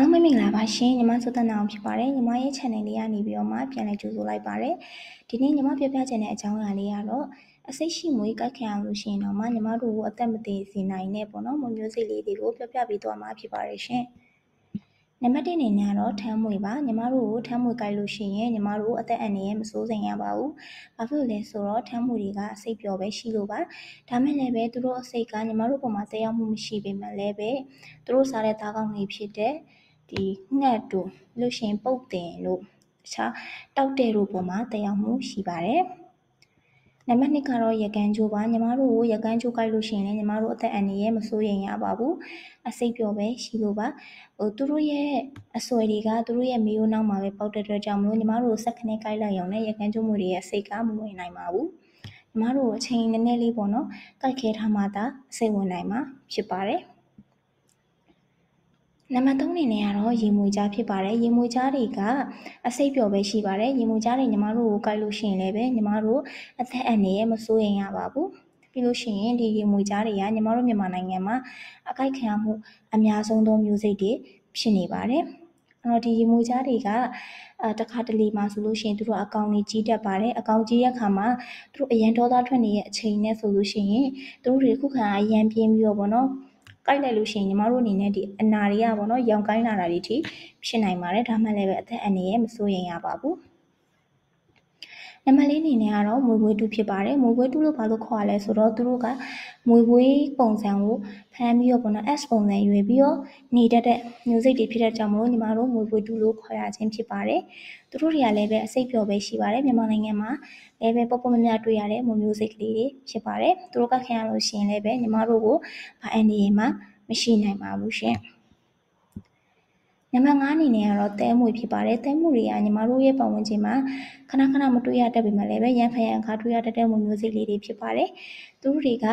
အားလုံးပဲမင်္ဂလာပါရှင်ညီမစုသက်နာအောင်ဖြစ်ပါတယ်ညီမရဲ့ channel လေးကနေပြီးတော့မှပြန်လည်ကြိုဆိုလိုက်ပါတယ်ဒီနေ့ညီမပြောပြချင်တဲ့အကြောင်းအရာလေးကတော့အစိတ်ရှိမွေးကတ်ခံအောင်လို့ရှိရင်တော့မှညီမတို့ကိုအသက်မသေးစေနိုင်တဲ့ပေါ့နော်မမျိုးစိတ်လေးတွေကိုပြောပြပေးသွားမှာဖြစ်ပါတယ်ရှင်နံပါတ်1အနေနဲ့ကတော့ထမ်းမွေပါညီမတို့ကိုထမ်းမွေကြိုက်လို့ရှိရင်ညီမတို့အသက်အန္တရာယ်မစိုးစိမ်ရပါဘူး။ဘာဖြစ်လို့လဲဆိုတော့ထမ်းမွေတွေကအစိတ်ပျော်ပဲရှိလို့ပါ။ဒါမဲ့လည်းပဲသူတို့အစိတ်ကညီမတို့ပုံမှာတက်ရောက်မှုမရှိပေမဲ့လည်းပဲသူတို့စားတဲ့သားကောင်းတွေဖြစ်တဲ့ ဒီငှက်တို့လို့ရှိရင်ပုတ်တင်လို့တခြားတောက်တဲ့တို့ပေါ်မှာတက်ရောက်မှုရှိပါတယ်။နံပါတ်2ကတော့ရကန်းချိုးပါညီမတို့ကိုရကန်းချိုးကြိုက်လို့ရှိရင်လည်းညီမတို့အသက်အန္တရာယ်မစိုးရိမ်ရပါဘူးအစိတ်ပျော်ပဲရှိလို့ပါဟိုသူတို့ရဲ့အဆွဲတွေကသူတို့ရဲ့မေယိုနောက်မှာပဲပေါက်တဲ့အတွက်ကြောင့်မလို့ညီမတို့စက်ခနဲ့ကြိုက်လိုက်ရုံနဲ့ရကန်းချိုးမှုတွေရဲ့အစိတ်ကမဝင်နိုင်ပါဘူးညီမတို့အချိန်နည်းနည်းလေးပေါ့နော်ကြိုက်ခဲထားမှသာအစိတ်ဝင်နိုင်မှာဖြစ်ပါတယ် နံပါတ်3အနေနဲ့ကတော့ရေမွေကြားဖြစ်ပါတယ်ရေမွေကြားတွေကအစိတ်ပျော်ပဲရှိပါတယ်ရေမွေကြားတွေညီမတို့ကိုကြိုက်လို့ရှိရင်လည်းပဲညီမတို့အသက်အန္တရာယ်မစိုးရင်ရပါဘူးပြီးလို့ရှိရင်ဒီရေမွေကြားတွေကညီမတို့မြန်မာနိုင်ငံမှာအကြိုက်ခံရမှုအများဆုံးသောမျိုးစိတ်တွေဖြစ်နေပါတယ်အဲ့တော့ဒီရေမွေကြားတွေကအဲတခါတလေမှာဆိုလို့ရှိရင်တို့အကောင်ကြီးကြီးတက်ပါတယ်အကောင်ကြီးရဲ့ခါမှာတို့အရန်ဒေါသထွက်နေတဲ့အချိန်နဲ့ဆိုလို့ရှိရင်တို့တွေခုခံအရန်ပြင်းပြီးတော့ဗောနော် ကိုက်လိုက်လို့ရှိရင်ညီမတို့အနေနဲ့ဒီအနာတွေကပေါ့နော်ရောင်ကိုင်းလာတာတွေထိဖြစ်နိုင်ပါတယ်ဒါမှလည်းပဲအသက်အန္တရာယ်မစိုးရိမ်ရပါဘူး နံပါတ်လေးအနေနဲ့ကတော့မွေးဘွေးတူဖြစ်ပါတယ်မွေးဘွေးတူလို့ဘာလို့ခေါ်ရလဲဆိုတော့သူတို့ကမွေးဘွေးပုံစံကိုဖမ်းပြီးတော့ပေါ့နော် S ပုံစံရွေးပြီးတော့နေတတ်တဲ့မျိုးစိတ်တွေဖြစ်တဲ့ကြောင့်မလို့ညီမတို့မွေးဘွေးတူလို့ခေါ်ရခြင်းဖြစ်ပါတယ်သူတို့တွေကလည်းပဲအစိတ်ပျော်ပဲရှိပါတယ်မြန်မာနိုင်ငံမှာလည်းပဲပေါ့ပေါ့မများတွေ့ရတဲ့မွေးမျိုးစိတ်ကလေးတွေဖြစ်ပါတယ်သူတို့ကခင်ရလို့ရှိရင်လည်းပဲညီမတို့ကိုဘာအန်ဒီမှာမရှိနိုင်ပါဘူးရှင် နံပါတ်5အနေနဲ့ကတော့တဲမွေဖြစ်ပါတယ်တဲမွေတွေကညီမတို့ရဲ့ပတ်ဝန်းကျင်မှာခဏခဏမတွေ့ရတတ်ပေမဲ့လည်းပဲရန်ဖန်ရန်အခါတွေ့ရတတ်တဲ့မွေမျိုးစိလေးတွေဖြစ်ပါတယ်သူတို့တွေက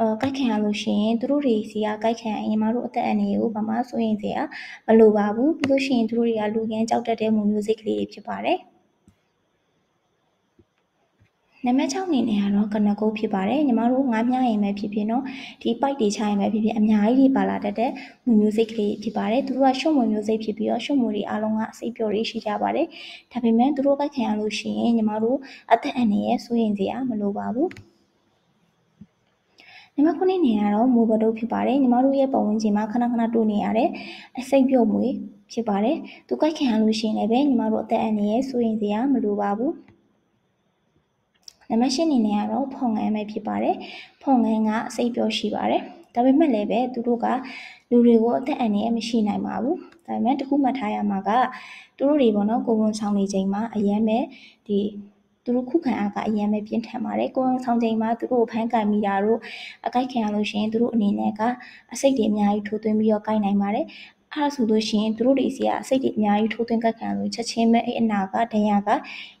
အော်ကြိုက်ခံရလို့ရှိရင်သူတို့တွေစီကကြိုက်ခံရင်ညီမတို့အသက်အန္တရာယ်ကိုဘာမှစိုးရင်စရာမလိုပါဘူးပြီးလို့ရှိရင်သူတို့တွေကလူကန်းကြောက်တတ်တဲ့မွေမျိုးစိကလေးတွေဖြစ်ပါတယ် နံပါတ်6နေနေကတော့ကနကုတ်ဖြစ်ပါတယ်ညီမတို့ငါးမြရင်ပဲဖြစ်ဖြစ်နော်ဒီပိုက်တွေချရင်ပဲဖြစ်ဖြစ်အများကြီးတွေပါလာတတ်တဲ့မွေမျိုးစိတ်ကလေးဖြစ်ပါတယ်သူတို့ကရှုံမွေမျိုးစိတ်ဖြစ်ပြီးတော့ရှုံမွေတွေအားလုံးကအစိပ်ပျော်လေးရှိကြပါတယ်ဒါပေမဲ့သူတို့ကခံရလို့ရှိရင်ညီမတို့အသက်အန္တရာယ်စိုးရင်စရာမလိုပါဘူးညီမခုနှစ်နေရတော့မူဘတုတ်ဖြစ်ပါတယ်ညီမတို့ရဲ့ပတ်ဝန်းကျင်မှာခဏခဏတွေ့နေရတဲ့အစိပ်ပြုတ်မွေဖြစ်ပါတယ်သူကိုက်ခံရလို့ရှိရင်လည်းညီမတို့အသက်အန္တရာယ်စိုးရင်စရာမလိုပါဘူး နံပါတ်၈အနေနဲ့ကတော့ဖုန်ငန်းပဲဖြစ်ပါတယ်ဖုန်ငန်းကအစိတ်ပြောရှိပါတယ်ဒါပေမဲ့လည်းပဲသူတို့ကလူတွေကိုအသက်အန္တရာယ်မရှိနိုင်ပါဘူးဒါပေမဲ့တခုမှတ်ထားရမှာကသူတို့တွေပေါ့နော်ကိုဝန်ဆောင်နေချိန်မှာအရင်ပဲဒီသူတို့ခုခံအားကအရင်ပဲပြင်းထန်ပါတယ်ကိုဝန်ဆောင်ချိန်မှာသူတို့ကိုဖမ်းကန်မိတာတို့အကြိုက်ခံရလို့ရှိရင်သူတို့အနေနဲ့ကအစိတ်တွေအများကြီးထိုးသွင်းပြီးတော့ကိုက်နိုင်ပါတယ် အဲ့ဒါဆိုလို့ရှိရင်သူတို့တွေစီကအစိတ်တွေအများကြီးထိုးသွင်းကတ်ခံလို့ချက်ချင်းပဲအဲ့အနာကဒဏ်ရာက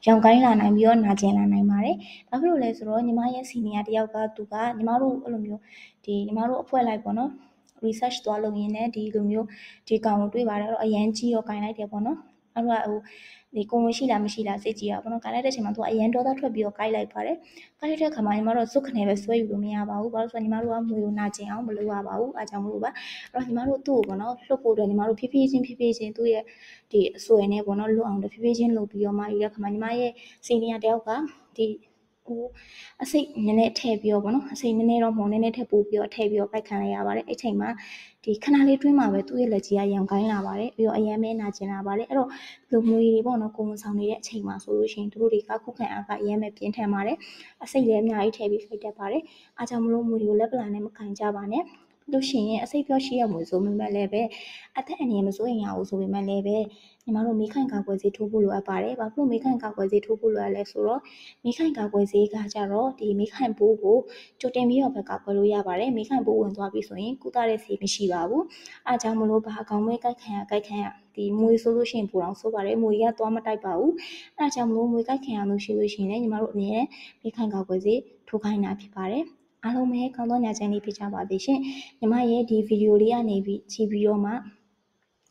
ရောင်ကိုင်းလာနိုင်ပြီးတော့နာကျင်လာနိုင်ပါတယ်။ဘာဖြစ်လို့လဲဆိုတော့ညီမရဲ့စီနီယာတယောက်ကသူကညီမတို့အဲ့လိုမျိုးဒီညီမတို့အဖွဲ့လိုက်ပေါ့နော် research သွားလုပ်ရင်းနဲ့ဒီလိုမျိုးဒီကောင်ကိုတွေ့ပါတယ်အဲ့တော့အရန်ကြီးရောကိုင်းလိုက်တယ်ပေါ့နော်။ အဲ့တော့ဟိုဒီကိုဝင်ရှိလားမရှိလားစိတ်ကြည့်ရပါတော့ကိုင်းလိုက်တဲ့ချိန်မှာသူကအရန်ဒေါသထွက်ပြီးတော့ကိုင်းလိုက်ပါတယ်ကိုင်းလိုက်တဲ့ခါမှာညီမတို့စုခနဲ့ပဲဆွဲယူလို့မရပါဘူးဘာလို့ဆိုတော့ညီမတို့ကမွေကိုနာကျင်အောင်မလုပ်ရပါဘူးအားကြောင့်မလို့ပါအဲ့တော့ညီမတို့သူ့ကိုပေါ့နော်လှုပ်ဖို့အတွက်ညီမတို့ဖြည်းဖြည်းချင်းဖြည်းဖြည်းချင်းသူ့ရဲ့ဒီအဆွဲနဲ့ပေါ့နော်လွတ်အောင်ဖြည်းဖြည်းချင်းလုပ်ပြီးတော့မှယူတဲ့ခါမှာညီမရဲ့စီနီယာတယောက်ကဒီ ဟိုအစိတ်နည်းနည်းထည့်ပြီးတော့ဗောနော်အစိတ်နည်းနည်းတော့မဟုတ်နည်းနည်းထည့်ပို့ပြီးတော့ထည့်ပြီးတော့ပိုက်ခံလိုက်ရပါတယ်အဲ့ချိန်မှာဒီခဏလေးတွင်းမှာပဲသူ့ရဲ့လက်ကြီးကရောင်ကိုင်းလာပါတယ်ပြီးတော့အရန်မဲနာကျင်လာပါတယ်အဲ့တော့လူမျိုးကြီးတွေပေါ့နော်ကိုဝန်ဆောင်နေတဲ့အချိန်မှာဆိုလို့ရှိရင်သူတို့တွေကခုခံအားကအရန်မဲပြင်းထန်ပါတယ်အစိတ်လည်းအများကြီးထည့်ပြီးဖိတ်တတ်ပါတယ်အားကြောင့်မလို့မူတွေကိုလက်ပလာနဲ့မခံကြပါနဲ့ လို့ရှိရင်အစိတ်ပြောရှိရမှုဆိုပေမဲ့လည်းပဲအသက်အန္တရာယ်မစိုးရင်ရဘူးဆိုပေမဲ့လည်းပဲညီမတို့မိခိုင်ကာကွယ်ဆေးထိုးဖို့လိုအပ်ပါတယ်။ဘာဖြစ်လို့မိခိုင်ကာကွယ်ဆေးထိုးဖို့လိုအပ်လဲဆိုတော့မိခိုင်ကာကွယ်ဆေးကကြတော့ဒီမိခိုင်ပိုးကိုကြိုတင်ပြီးတော့ပဲကာကွယ်လို့ရပါတယ်။မိခိုင်ပိုးဝင်သွားပြီဆိုရင်ကုသတဲ့ဆေးမရှိပါဘူး။အားကြောင့်မလို့ဘာအကောင်မဲကြိုက်ခံရကြိုက်ခံရဒီမွေဆိုလို့ရှိရင်ပူအောင်ဆိုပါတယ်။မွေကသွားမတိုက်ပါဘူး။အားကြောင့်မလို့မွေကြိုက်ခံရလို့ရှိလို့ရှိရင်လည်းညီမတို့အမြဲမိခိုင်ကာကွယ်ဆေးထိုးခိုင်းတာဖြစ်ပါတယ်။ အားလုံးပဲကောင်းသောညချမ်းလေးဖြစ်ကြပါစေရှင်ညီမရဲ့ဒီဗီဒီယိုလေးကနေပြီးကြည့်ပြီးတော့မှ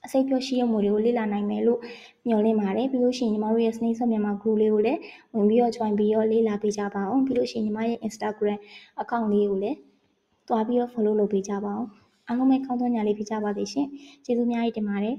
အစိတ်ပြောရှိရမှုတွေကိုလေ့လာနိုင်မယ်လို့မျှော်လင့်ပါတယ်ပြီးလို့ရှိရင်ညီမတို့ရဲ့ Snake ဆက်မြန်မာ group လေးကိုလည်းဝင်ပြီးတော့ join ပြီးတော့လေ့လာပေးကြပါအောင်ပြီးလို့ရှိရင်ညီမရဲ့ Instagram account လေးကိုလည်းတွားပြီးတော့ follow လုပ်ပေးကြပါအောင်အားလုံးပဲကောင်းသောညလေးဖြစ်ကြပါစေရှင်ကျေးဇူးအများကြီးတင်ပါတယ်